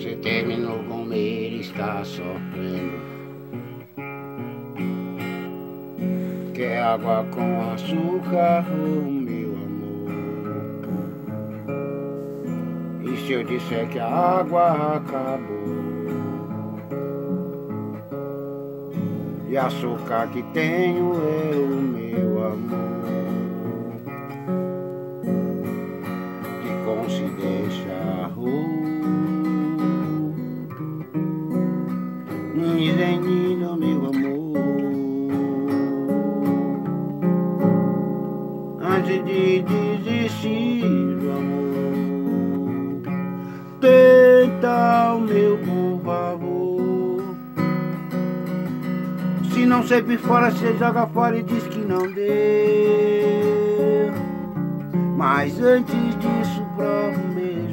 Você terminou com ele, está sofrendo. Quer água com açúcar, oh, meu amor? E se eu disser que a água acabou? E açúcar que tenho é o meu amor Menino, meu amor. Antes de desistir do amor Tenta o meu por favor. Se não sempre fora, você joga fora e diz que não deu. Mas antes disso prova mesmo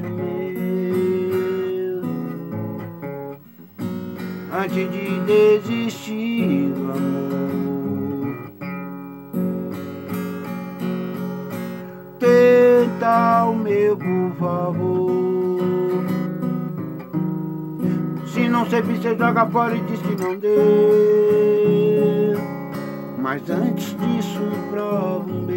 antes de desistir do amor. Tenta o meu, por favor. Se não servir, você joga fora e diz que não deu. Mas antes disso, prova um beijo.